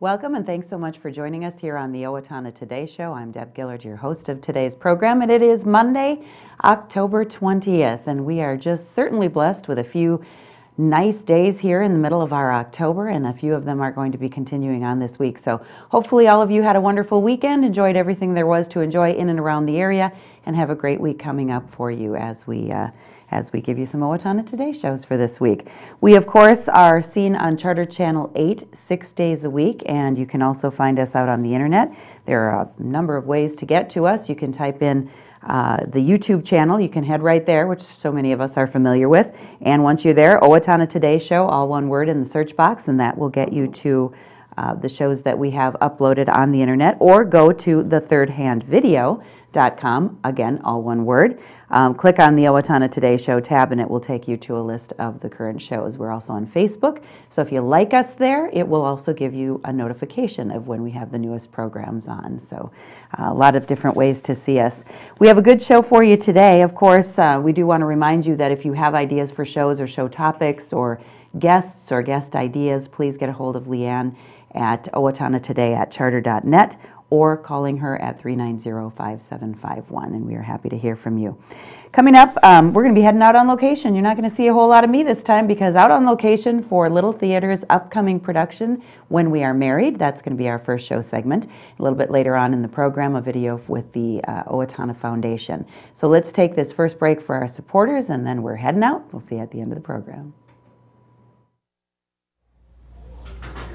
Welcome and thanks so much for joining us here on the Owatonna Today Show. I'm Deb Gillard, your host of today's program, and it is Monday, October 20th, and we are just certainly blessed with a few nice days here in the middle of our October, and a few of them are going to be continuing on this week. So hopefully all of you had a wonderful weekend, enjoyed everything there was to enjoy in and around the area, and have a great week coming up for you as we uh, as we give you some Owatonna Today shows for this week. We, of course, are seen on Charter Channel 8 six days a week, and you can also find us out on the internet. There are a number of ways to get to us. You can type in uh, the YouTube channel. You can head right there, which so many of us are familiar with. And once you're there, Owatonna Today Show, all one word in the search box, and that will get you to uh, the shows that we have uploaded on the internet. Or go to the Third Hand Video com. Again, all one word. Um, click on the Owatonna Today Show tab and it will take you to a list of the current shows. We're also on Facebook, so if you like us there, it will also give you a notification of when we have the newest programs on. So, uh, a lot of different ways to see us. We have a good show for you today. Of course, uh, we do want to remind you that if you have ideas for shows or show topics or guests or guest ideas, please get a hold of Leanne at Owatonna Today at charter.net or calling her at 390-5751 and we are happy to hear from you. Coming up, um, we're going to be heading out on location. You're not going to see a whole lot of me this time because out on location for Little Theater's upcoming production, When We Are Married, that's going to be our first show segment. A little bit later on in the program, a video with the uh, Owatonna Foundation. So let's take this first break for our supporters and then we're heading out. We'll see you at the end of the program.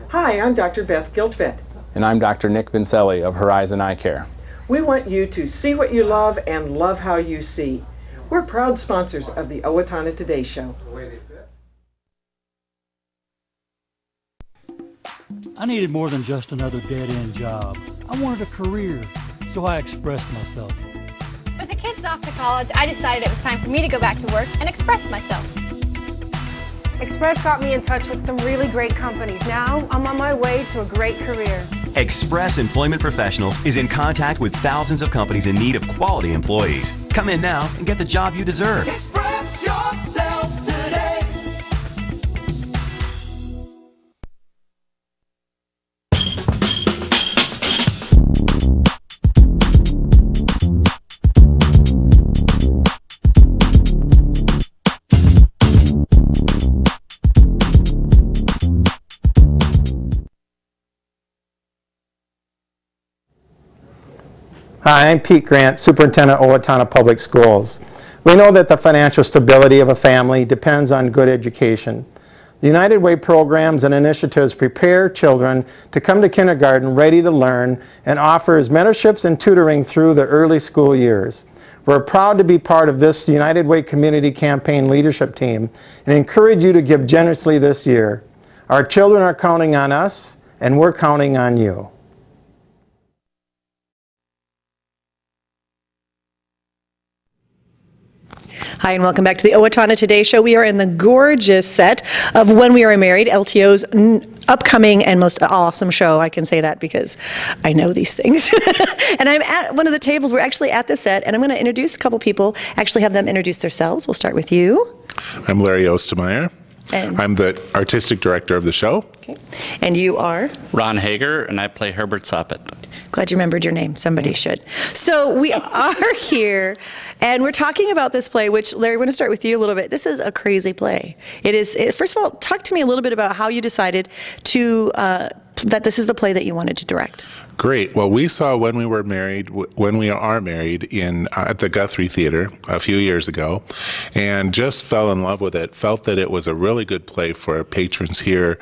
Hi, I'm Dr. Beth Giltvet and I'm Dr. Nick Vincelli of Horizon Eye Care. We want you to see what you love and love how you see. We're proud sponsors of the Owatonna Today Show. I needed more than just another dead end job. I wanted a career, so I expressed myself. With the kids off to college, I decided it was time for me to go back to work and express myself. Express got me in touch with some really great companies. Now I'm on my way to a great career. Express Employment Professionals is in contact with thousands of companies in need of quality employees. Come in now and get the job you deserve. Hi, I'm Pete Grant, Superintendent of Owatonna Public Schools. We know that the financial stability of a family depends on good education. The United Way programs and initiatives prepare children to come to kindergarten ready to learn and offers mentorships and tutoring through the early school years. We're proud to be part of this United Way Community Campaign leadership team and encourage you to give generously this year. Our children are counting on us and we're counting on you. Hi, and welcome back to the Owatonna Today Show. We are in the gorgeous set of When We Are Married, LTO's upcoming and most awesome show. I can say that because I know these things. and I'm at one of the tables. We're actually at the set, and I'm going to introduce a couple people, actually have them introduce themselves. We'll start with you. I'm Larry Ostermeyer. And I'm the artistic director of the show. Okay. And you are? Ron Hager, and I play Herbert Soppitt. Glad you remembered your name. Somebody should. So we are here, and we're talking about this play, which, Larry, I want to start with you a little bit. This is a crazy play. It is, it, first of all, talk to me a little bit about how you decided to, uh, that this is the play that you wanted to direct. Great. Well, we saw when we were married, when we are married, in uh, at the Guthrie Theater a few years ago, and just fell in love with it. Felt that it was a really good play for patrons here,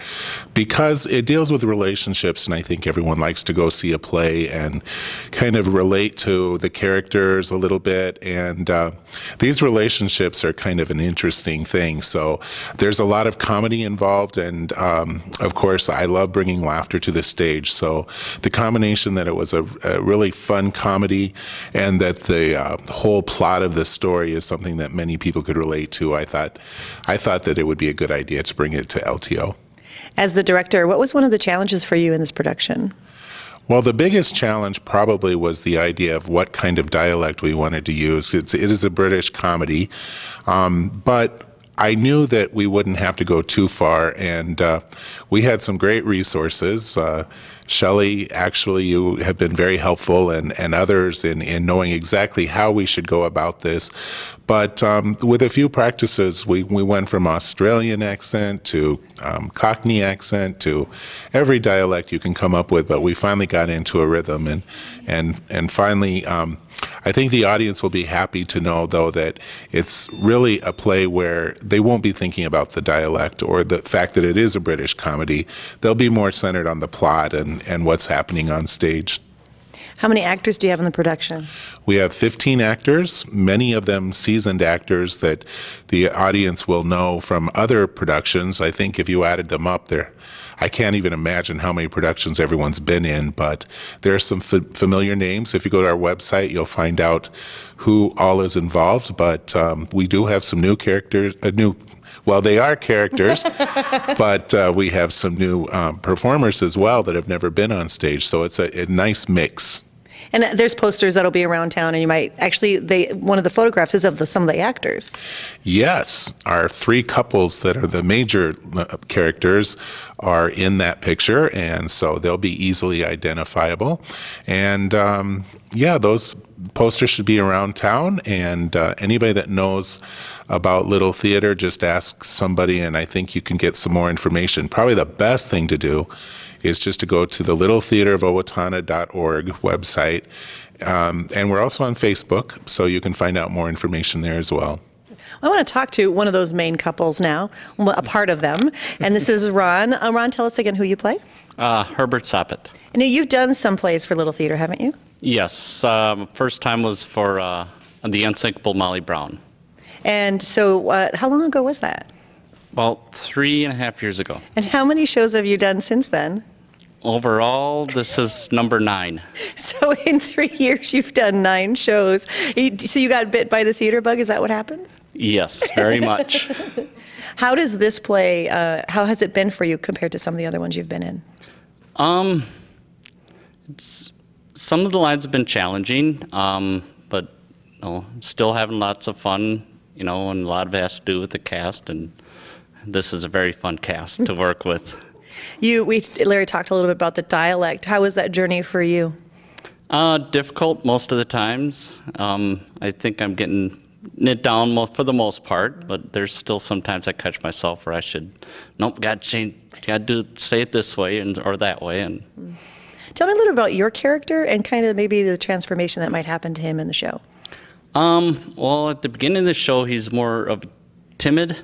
because it deals with relationships, and I think everyone likes to go see a play and kind of relate to the characters a little bit. And uh, these relationships are kind of an interesting thing. So there's a lot of comedy involved, and um, of course, I love bringing laughter to the stage. So the comedy combination that it was a, a really fun comedy and that the uh, whole plot of the story is something that many people could relate to, I thought, I thought that it would be a good idea to bring it to LTO. As the director, what was one of the challenges for you in this production? Well, the biggest challenge probably was the idea of what kind of dialect we wanted to use. It's, it is a British comedy, um, but I knew that we wouldn't have to go too far, and uh, we had some great resources. Uh, Shelley, actually, you have been very helpful, and, and others in, in knowing exactly how we should go about this. But um, with a few practices, we, we went from Australian accent to um, Cockney accent to every dialect you can come up with. But we finally got into a rhythm, and and and finally, um, I think the audience will be happy to know, though, that it's really a play where they won't be thinking about the dialect or the fact that it is a British comedy. They'll be more centered on the plot and and what's happening on stage. How many actors do you have in the production? We have 15 actors, many of them seasoned actors that the audience will know from other productions. I think if you added them up there, I can't even imagine how many productions everyone's been in, but there are some familiar names. If you go to our website, you'll find out who all is involved, but um, we do have some new characters, uh, new well, they are characters, but uh, we have some new um, performers as well that have never been on stage. So it's a, a nice mix. And there's posters that'll be around town, and you might actually they one of the photographs is of the, some of the actors. Yes, our three couples that are the major uh, characters are in that picture, and so they'll be easily identifiable. And um, yeah, those posters should be around town, and uh, anybody that knows about Little Theater, just ask somebody, and I think you can get some more information. Probably the best thing to do is just to go to the littletheaterofowatonna.org website. Um, and we're also on Facebook, so you can find out more information there as well. I want to talk to one of those main couples now, a part of them. And this is Ron. Uh, Ron, tell us again who you play. Uh, Herbert Soppitt. And you've done some plays for Little Theater, haven't you? Yes. Um, first time was for uh, The Unsinkable Molly Brown. And so, uh, how long ago was that? About three and a half years ago. And how many shows have you done since then? Overall, this is number nine. So in three years, you've done nine shows. So you got bit by the theater bug? Is that what happened? Yes, very much. how does this play? Uh, how has it been for you compared to some of the other ones you've been in? Um, it's some of the lines have been challenging, um, but you know, still having lots of fun. You know, and a lot of it has to do with the cast, and this is a very fun cast to work with. You, we, Larry talked a little bit about the dialect. How was that journey for you? Uh, difficult most of the times. Um, I think I'm getting it down for the most part, but there's still sometimes I catch myself where I should, nope, got to change, got to say it this way and or that way. And tell me a little about your character and kind of maybe the transformation that might happen to him in the show. Um, well, at the beginning of the show, he's more of timid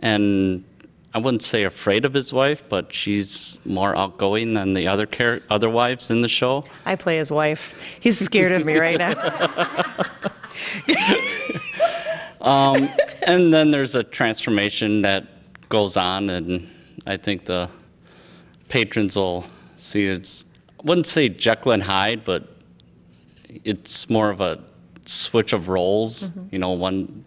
and I wouldn't say afraid of his wife, but she's more outgoing than the other char- other wives in the show. I play his wife. He's scared of me right now. um, and then there's a transformation that goes on, and I think the patrons will see it's. I wouldn't say Jekyll and Hyde, but it's more of a switch of roles. Mm-hmm. You know, one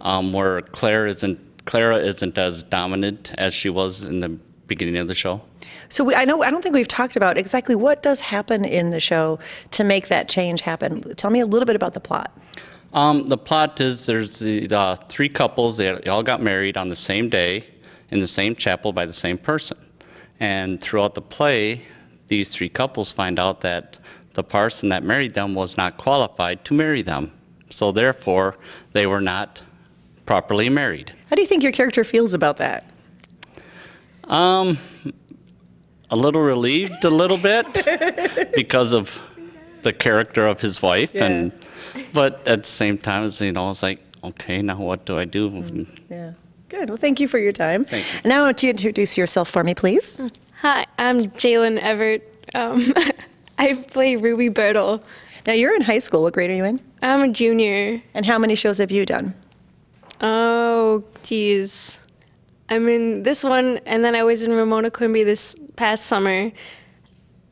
um, where Claire isn't Clara isn't as dominant as she was in the beginning of the show. So we, I know I don't think we've talked about exactly what does happen in the show to make that change happen. Tell me a little bit about the plot. Um, the plot is there's the, the three couples. They, they all got married on the same day in the same chapel by the same person, and throughout the play, these three couples find out that the person that married them was not qualified to marry them. So therefore, they were not properly married. How do you think your character feels about that? Um, a little relieved, a little bit, because of the character of his wife, yeah. and but at the same time, you know, it's like, okay, now what do I do? Mm, yeah. Good. Well, thank you for your time. Thank you. Now, would you introduce yourself for me, please? Hi, I'm Jalen Everett. Um, I play Ruby Birtle. Now, you're in high school. What grade are you in? I'm a junior. And how many shows have you done? Oh, geez. I'm in this one, and then I was in Ramona Quimby this past summer,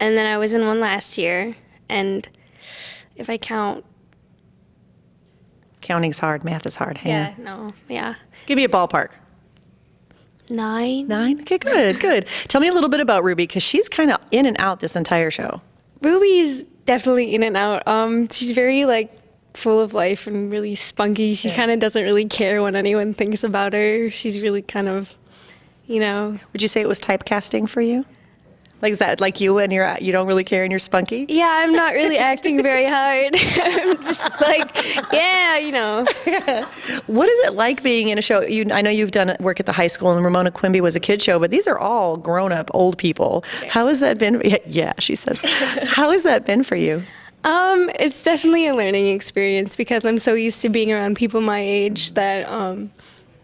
and then I was in one last year. And if I count, counting's hard, math is hard. Yeah, no, yeah. Give me a ballpark. Nine. Nine. Okay, good, good. Tell me a little bit about Ruby because she's kind of in and out this entire show. Ruby's definitely in and out. Um, she's very like full of life and really spunky. She kind of doesn't really care when anyone thinks about her. She's really kind of, you know. Would you say it was typecasting for you? Like is that like you and you're you don't really care and you're spunky? Yeah, I'm not really acting very hard. I'm just like, yeah, you know. What is it like being in a show? You, I know you've done work at the high school, and Ramona Quimby was a kid show, but these are all grown-up old people. How has that been? Yeah, yeah, she says. How has that been for you? Um, it's definitely a learning experience because I'm so used to being around people my age that um,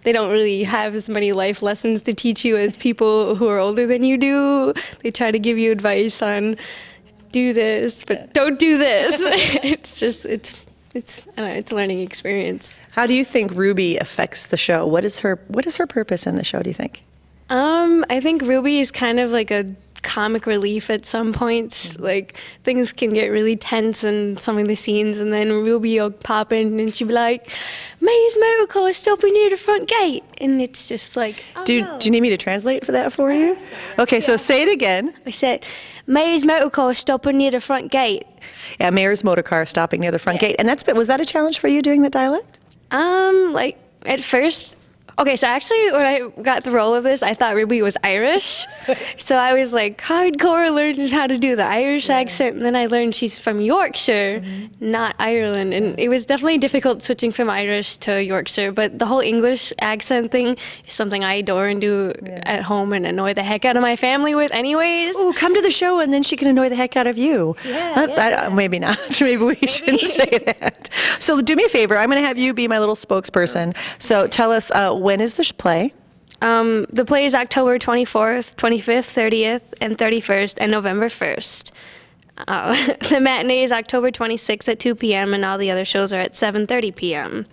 they don't really have as many life lessons to teach you as people who are older than you do. They try to give you advice on do this, but don't do this. it's just it's it's I don't know, it's a learning experience. How do you think Ruby affects the show? What is her What is her purpose in the show? Do you think? Um, I think Ruby is kind of like a comic relief at some points. Like things can get really tense in some of the scenes, and then Ruby will pop in and she'll be like, "May's motor car stopping near the front gate," and it's just like, oh, do no. Do you need me to translate for that for you? Okay, so say it again. I said, "May's motor car stopping near the front gate." Yeah, Mayor's motor car stopping near the front gate, and that's was that a challenge for you doing that dialect? Um, like at first. Okay, so actually, when I got the role of this, I thought Ruby was Irish. so I was like hardcore learning how to do the Irish accent, and then I learned she's from Yorkshire, not Ireland. And it was definitely difficult switching from Irish to Yorkshire, but the whole English accent thing is something I adore and do at home and annoy the heck out of my family with, anyways. Oh, come to the show, and then she can annoy the heck out of you. Yeah, yeah. I- maybe not. maybe we shouldn't say that. So do me a favor. I'm going to have you be my little spokesperson. So tell us uh, when is the play? Um, the play is October 24th, 25th, 30th, and 31st, and November 1st. Uh, the matinee is October 26th at 2 p.m., and all the other shows are at 7:30 p.m.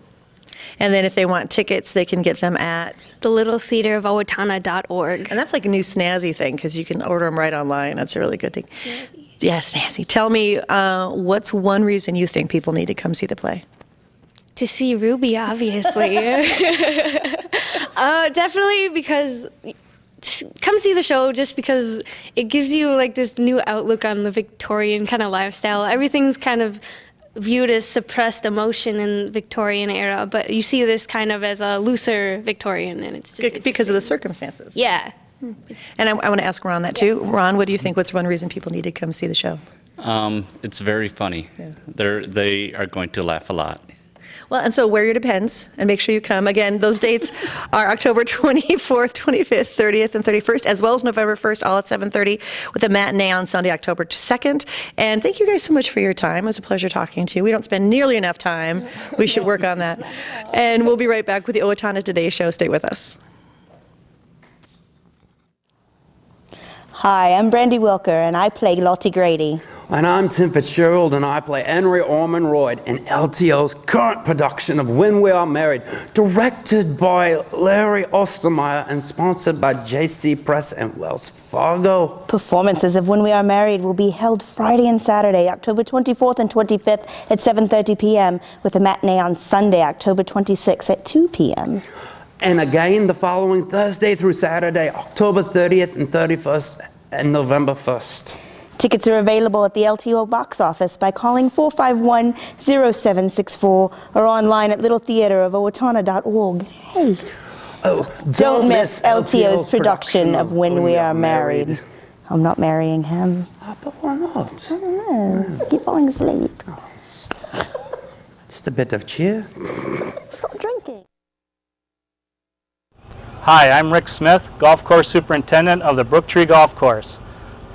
And then if they want tickets, they can get them at the Little Theater of Owatonna.org. And that's like a new snazzy thing because you can order them right online. That's a really good thing. Snazzy. Yeah, snazzy. Tell me, uh, what's one reason you think people need to come see the play? To see Ruby, obviously. uh, definitely because come see the show just because it gives you like this new outlook on the Victorian kind of lifestyle. Everything's kind of viewed as suppressed emotion in Victorian era, but you see this kind of as a looser Victorian, and it's just because of the circumstances. yeah. And I, I want to ask Ron that too. Ron, what do you think? What's one reason people need to come see the show? Um, it's very funny. They're they are going to laugh a lot. Well, and so wear your Depends and make sure you come. Again, those dates are October 24th, 25th, 30th, and 31st, as well as November 1st, all at 7:30, with a matinee on Sunday, October 2nd. And thank you guys so much for your time. It was a pleasure talking to you. We don't spend nearly enough time. We should work on that. And we'll be right back with the Owatonna Today Show. Stay with us. Hi, I'm Brandy Wilker, and I play Lottie Grady. And I'm Tim Fitzgerald, and I play Henry Ormonroyd in LTO's current production of When We Are Married, directed by Larry Ostermeyer and sponsored by JC Press and Wells Fargo. Performances of When We Are Married will be held Friday and Saturday, October 24th and 25th at 7:30 p.m., with a matinee on Sunday, October 26th at 2 p.m. And again the following Thursday through Saturday, October 30th and 31st, and November 1st. Tickets are available at the LTO box office by calling 451-0764 or online at littletheaterofowatonna.org. Hey. Oh, Don't, miss LTO's production of When We Are Married. I'm not marrying him. Ah, but why not? I don't know. Hmm. Keep falling asleep. Oh. Just a bit of cheer. Stop drinking. Hi, I'm Rick Smith, Golf Course Superintendent of the Brooktree Golf Course.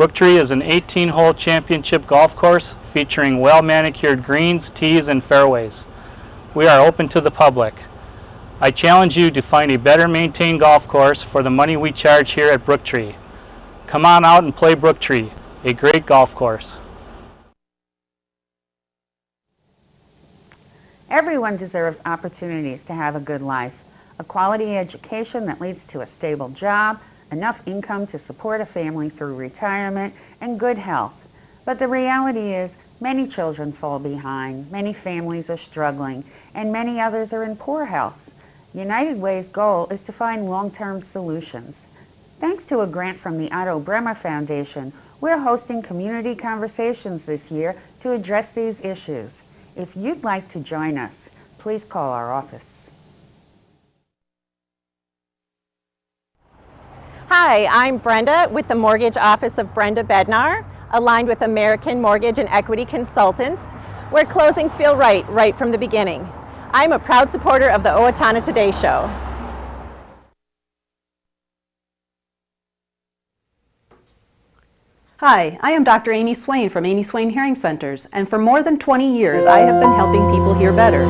Brooktree is an 18-hole championship golf course featuring well-manicured greens, tees, and fairways. We are open to the public. I challenge you to find a better maintained golf course for the money we charge here at Brooktree. Come on out and play Brooktree, a great golf course. Everyone deserves opportunities to have a good life, a quality education that leads to a stable job, enough income to support a family through retirement, and good health. But the reality is, many children fall behind, many families are struggling, and many others are in poor health. United Way's goal is to find long-term solutions. Thanks to a grant from the Otto Bremer Foundation, we're hosting community conversations this year to address these issues. If you'd like to join us, please call our office. Hi, I'm Brenda with the Mortgage Office of Brenda Bednar, aligned with American Mortgage and Equity Consultants, where closings feel right, right from the beginning. I'm a proud supporter of the Owatonna Today Show. Hi, I am Dr. Amy Swain from Amy Swain Hearing Centers, and for more than 20 years I have been helping people hear better.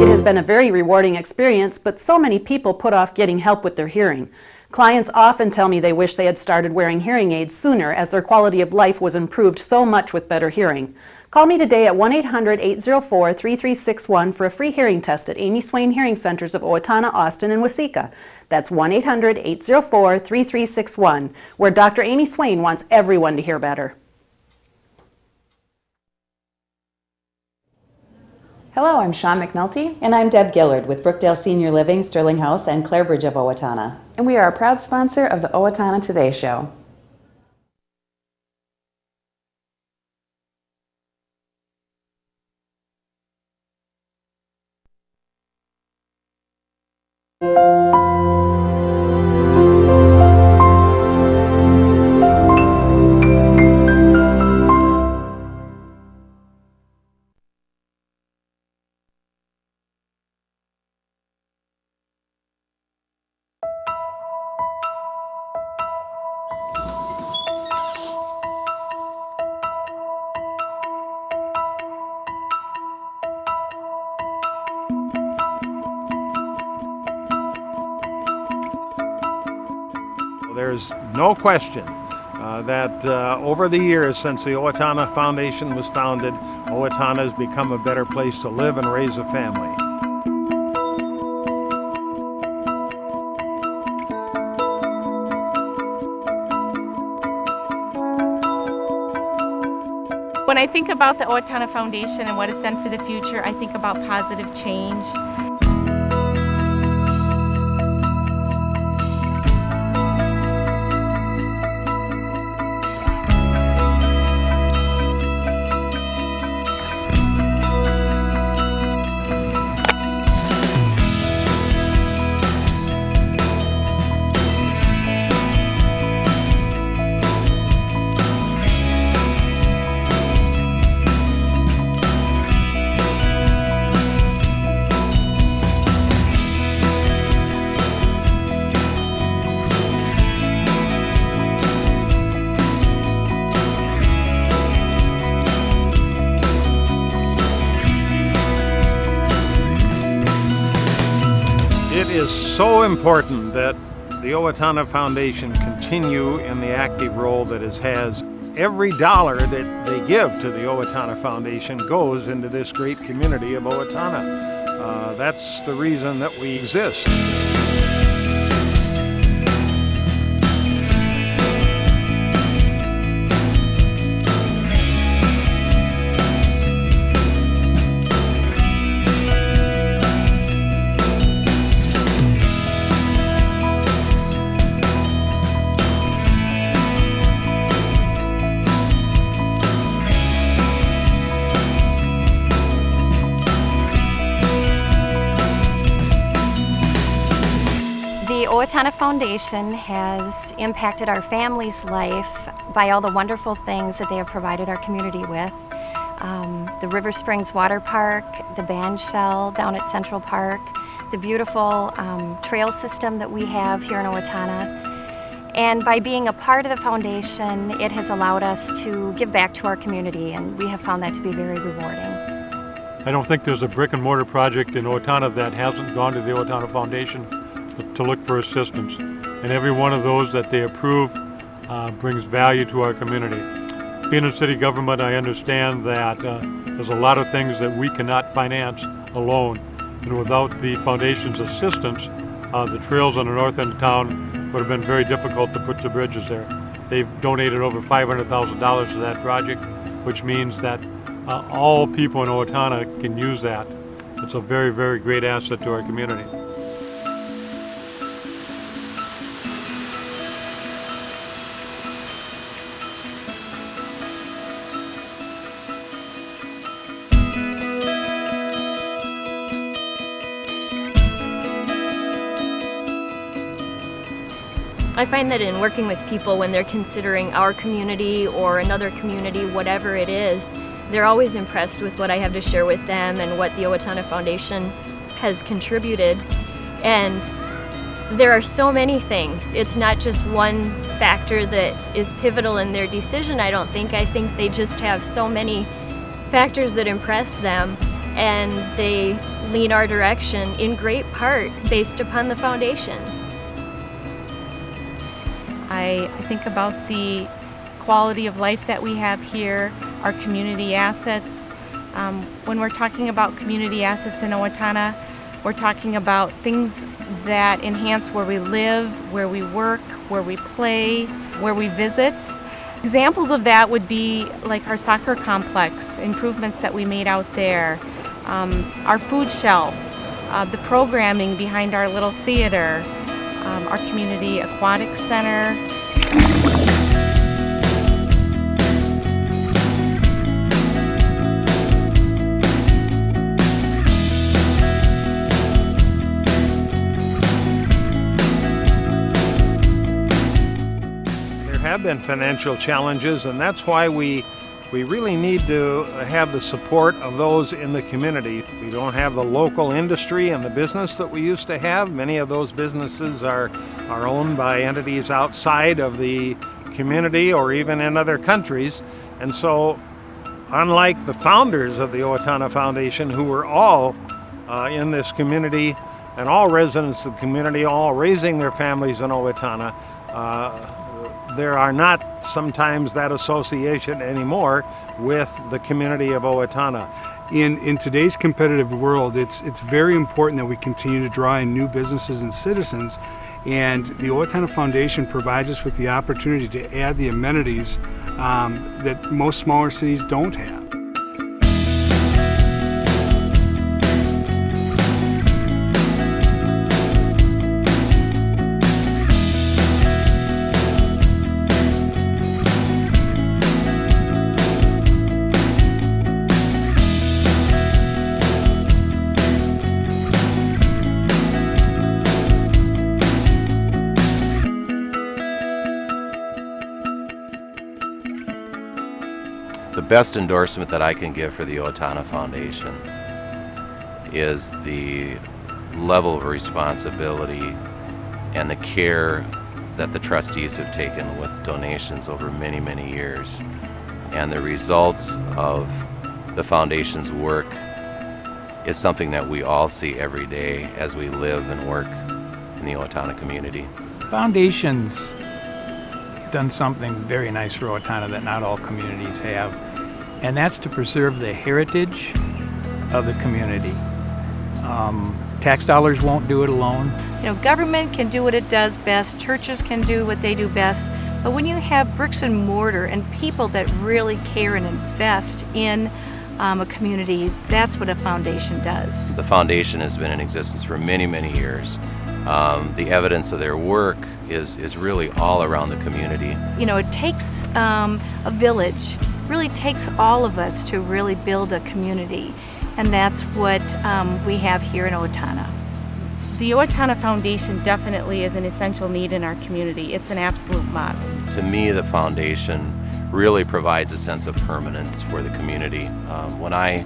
It has been a very rewarding experience, but so many people put off getting help with their hearing. Clients often tell me they wish they had started wearing hearing aids sooner as their quality of life was improved so much with better hearing. Call me today at 1-800-804-3361 for a free hearing test at Amy Swain Hearing Centers of Owatonna, Austin, and Waseca. That's 1-800-804-3361, where Dr. Amy Swain wants everyone to hear better. Hello, I'm Sean McNulty. And I'm Deb Gillard with Brookdale Senior Living, Sterling House, and Clarebridge of Owatonna. And we are a proud sponsor of the Owatonna Today Show. There's no question uh, that uh, over the years since the Owatonna Foundation was founded, Owatonna has become a better place to live and raise a family. When I think about the Owatonna Foundation and what it's done for the future, I think about positive change. So important that the Owatonna Foundation continue in the active role that it has. Every dollar that they give to the Owatonna Foundation goes into this great community of Owatonna. Uh, that's the reason that we exist. Owatonna Foundation has impacted our family's life by all the wonderful things that they have provided our community with. Um, the River Springs Water Park, the band shell down at Central Park, the beautiful um, trail system that we have here in Owatonna. And by being a part of the foundation, it has allowed us to give back to our community, and we have found that to be very rewarding. I don't think there's a brick and mortar project in Owatonna that hasn't gone to the Owatonna Foundation to look for assistance. And every one of those that they approve uh, brings value to our community. Being in city government, I understand that uh, there's a lot of things that we cannot finance alone. And without the foundation's assistance, uh, the trails on the north end of town would have been very difficult to put the bridges there. They've donated over $500,000 to that project, which means that uh, all people in Owatonna can use that. It's a very, very great asset to our community. I find that in working with people when they're considering our community or another community, whatever it is, they're always impressed with what I have to share with them and what the Owatonna Foundation has contributed. And there are so many things. It's not just one factor that is pivotal in their decision, I don't think. I think they just have so many factors that impress them and they lean our direction in great part based upon the foundation. I, think about the quality of life that we have here, our community assets. Um, when we're talking about community assets in Owatonna, we're talking about things that enhance where we live, where we work, where we play, where we visit. Examples of that would be like our soccer complex, improvements that we made out there, um, our food shelf, uh, the programming behind our little theater, um, our community aquatic center. There have been financial challenges, and that's why we we really need to have the support of those in the community. We don't have the local industry and the business that we used to have. Many of those businesses are, are owned by entities outside of the community or even in other countries. And so, unlike the founders of the Owatonna Foundation, who were all uh, in this community and all residents of the community, all raising their families in Owatonna, uh, there are not sometimes that association anymore with the community of Owatonna. In, in today's competitive world, it's, it's very important that we continue to draw in new businesses and citizens. And the Owatonna Foundation provides us with the opportunity to add the amenities um, that most smaller cities don't have. Best endorsement that I can give for the Owatonna Foundation is the level of responsibility and the care that the trustees have taken with donations over many, many years. And the results of the foundation's work is something that we all see every day as we live and work in the Owatonna community. Foundation's done something very nice for Owatonna that not all communities have and that's to preserve the heritage of the community. Um, tax dollars won't do it alone. You know, government can do what it does best, churches can do what they do best, but when you have bricks and mortar and people that really care and invest in um, a community, that's what a foundation does. The foundation has been in existence for many, many years. Um, the evidence of their work is, is really all around the community. You know, it takes um, a village really takes all of us to really build a community. And that's what um, we have here in Owatonna. The Owatonna Foundation definitely is an essential need in our community. It's an absolute must. To me, the foundation really provides a sense of permanence for the community. Um, when I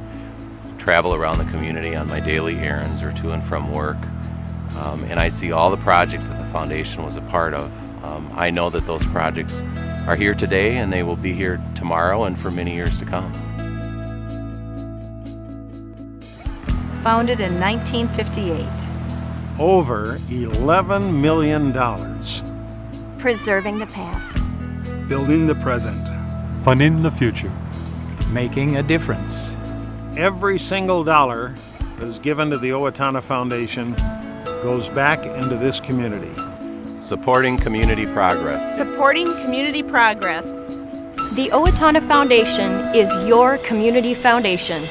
travel around the community on my daily errands or to and from work, um, and I see all the projects that the foundation was a part of, um, I know that those projects are here today and they will be here tomorrow and for many years to come. Founded in 1958. Over $11 million. Preserving the past. Building the present. Funding the future. Making a difference. Every single dollar that is given to the Owatonna Foundation goes back into this community. Supporting community progress. Supporting community progress. The Owatonna Foundation is your community foundation.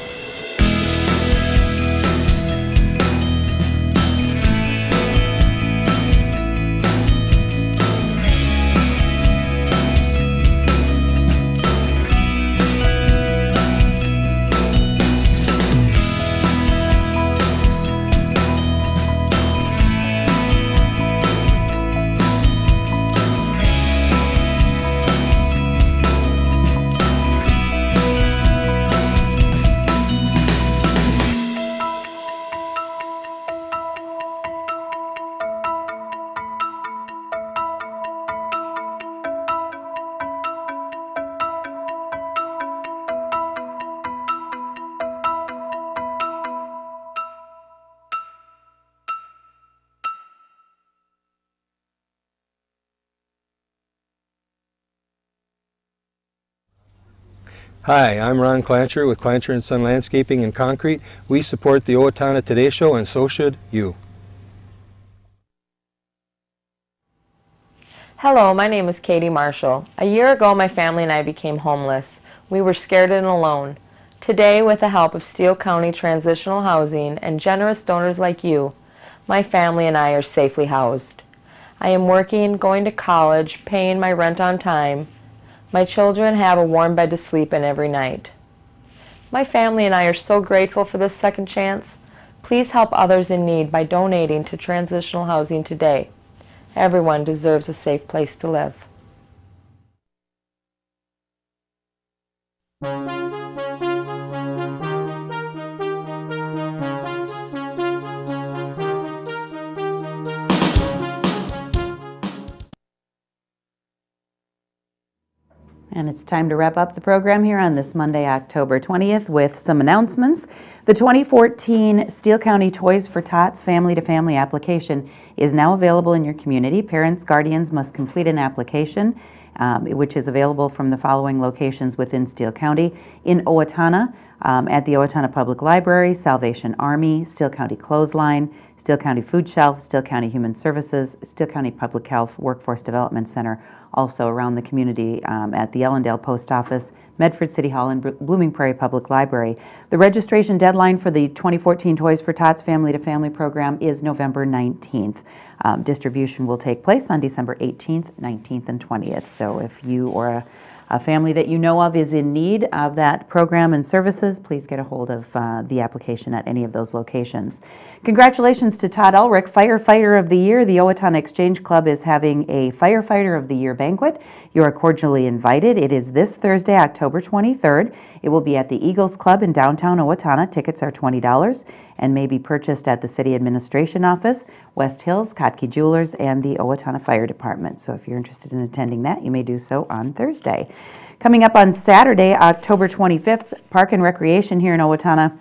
Hi, I'm Ron Clancher with Clancher & Son Landscaping and Concrete. We support the Owatonna Today Show and so should you. Hello, my name is Katie Marshall. A year ago, my family and I became homeless. We were scared and alone. Today, with the help of Steele County Transitional Housing and generous donors like you, my family and I are safely housed. I am working, going to college, paying my rent on time. My children have a warm bed to sleep in every night. My family and I are so grateful for this second chance. Please help others in need by donating to transitional housing today. Everyone deserves a safe place to live. Time to wrap up the program here on this Monday, October 20th, with some announcements. The 2014 Steele County Toys for Tots Family to Family application is now available in your community. Parents, guardians must complete an application, um, which is available from the following locations within Steele County in Owatonna, um, at the Owatonna Public Library, Salvation Army, Steele County Clothesline, Steele County Food Shelf, Steele County Human Services, Steele County Public Health Workforce Development Center, also around the community um, at the Ellendale Post Office, Medford City Hall, and Blooming Prairie Public Library. The registration deadline for the 2014 Toys for Tots Family to Family program is November 19th. Um, distribution will take place on December 18th, 19th, and 20th. So if you or a a family that you know of is in need of that program and services, please get a hold of uh, the application at any of those locations. Congratulations to Todd Ulrich, Firefighter of the Year. The Owatonna Exchange Club is having a Firefighter of the Year banquet. You are cordially invited. It is this Thursday, October 23rd. It will be at the Eagles Club in downtown Owatonna. Tickets are $20 and may be purchased at the City Administration Office, West Hills, Kottke Jewelers, and the Owatonna Fire Department. So if you're interested in attending that, you may do so on Thursday. Coming up on Saturday, October 25th, Park and Recreation here in Owatonna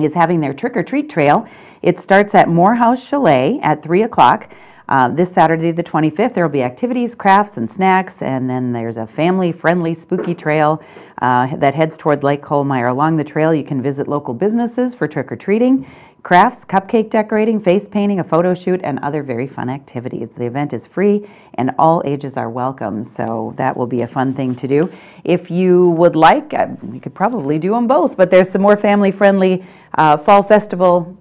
is having their trick or treat trail. It starts at Morehouse Chalet at 3 o'clock. Uh, this Saturday, the 25th, there will be activities, crafts, and snacks, and then there's a family-friendly spooky trail uh, that heads toward Lake Kohlmier. Along the trail, you can visit local businesses for trick-or-treating, crafts, cupcake decorating, face painting, a photo shoot, and other very fun activities. The event is free, and all ages are welcome, so that will be a fun thing to do. If you would like, uh, you could probably do them both, but there's some more family-friendly uh, fall festival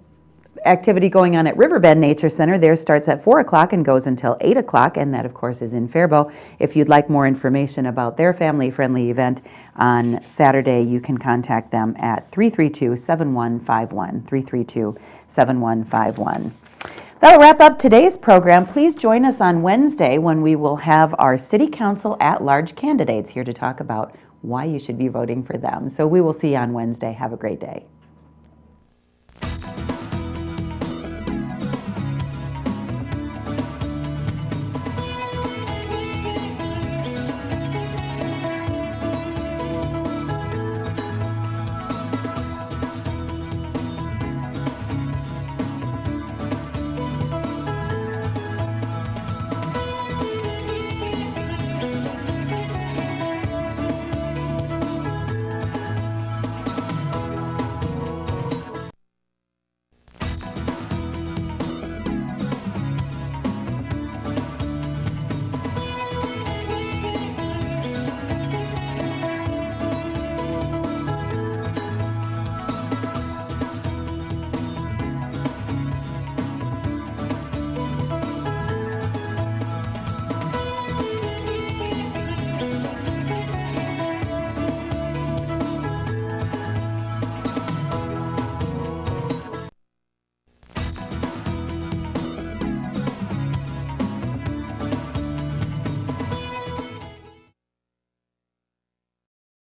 activity going on at Riverbend Nature Center. There starts at 4 o'clock and goes until 8 o'clock, and that, of course, is in Faribault. If you'd like more information about their family-friendly event on Saturday, you can contact them at 332-7151, 332-7151. That'll wrap up today's program. Please join us on Wednesday when we will have our City Council at-large candidates here to talk about why you should be voting for them. So we will see you on Wednesday. Have a great day.